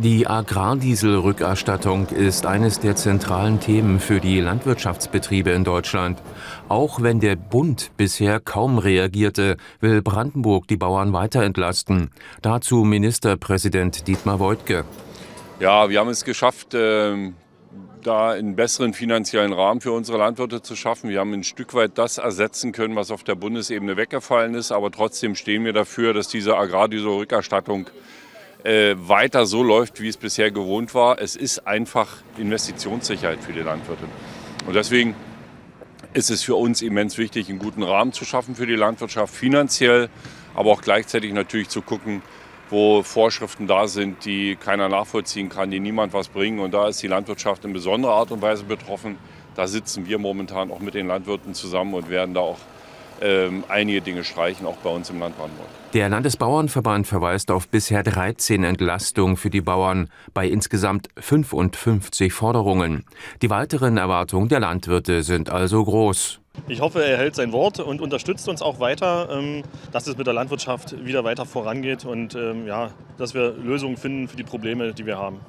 Die Agrardieselrückerstattung ist eines der zentralen Themen für die Landwirtschaftsbetriebe in Deutschland. Auch wenn der Bund bisher kaum reagierte, will Brandenburg die Bauern weiter entlasten. Dazu Ministerpräsident Dietmar Woidke. Ja, wir haben es geschafft, äh, da einen besseren finanziellen Rahmen für unsere Landwirte zu schaffen. Wir haben ein Stück weit das ersetzen können, was auf der Bundesebene weggefallen ist. Aber trotzdem stehen wir dafür, dass diese Agrardieselrückerstattung äh, weiter so läuft, wie es bisher gewohnt war. Es ist einfach Investitionssicherheit für die Landwirte. Und deswegen ist es für uns immens wichtig, einen guten Rahmen zu schaffen für die Landwirtschaft, finanziell, aber auch gleichzeitig natürlich zu gucken, wo Vorschriften da sind, die keiner nachvollziehen kann, die niemand was bringen. Und da ist die Landwirtschaft in besonderer Art und Weise betroffen. Da sitzen wir momentan auch mit den Landwirten zusammen und werden da auch ähm, einige Dinge streichen, auch bei uns im Land Brandenburg. Der Landesbauernverband verweist auf bisher 13 Entlastungen für die Bauern bei insgesamt 55 Forderungen. Die weiteren Erwartungen der Landwirte sind also groß. Ich hoffe, er hält sein Wort und unterstützt uns auch weiter, ähm, dass es mit der Landwirtschaft wieder weiter vorangeht und ähm, ja, dass wir Lösungen finden für die Probleme, die wir haben.